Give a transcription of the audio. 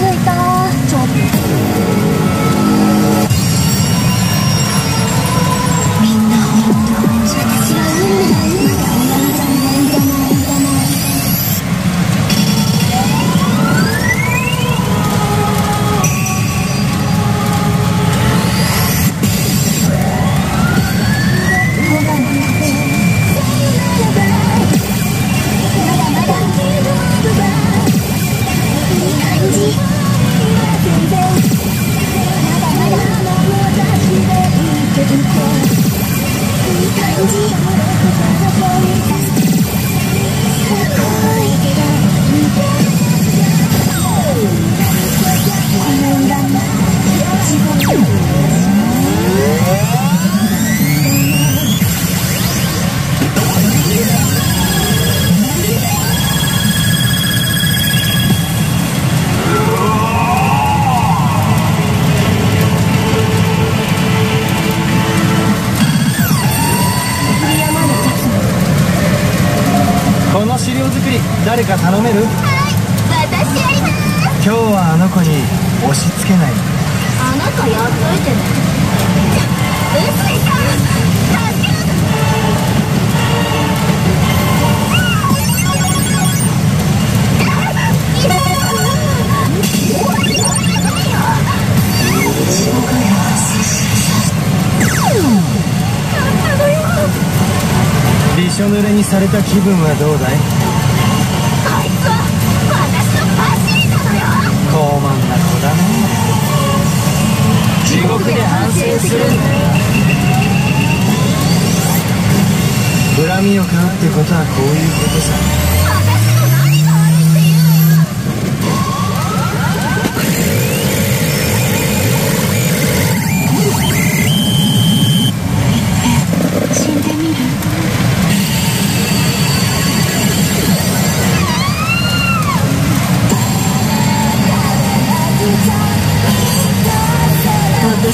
最大的 Jadi. 作り誰か頼める？はい私やります。今日はあの子に押し付けない。あなたやっといてねびしょ濡れにされた。気分はどうだいこいつは私のパシリなのよ傲慢な子だね地獄で反省するんだよ恨みを買うってことはこういうことさ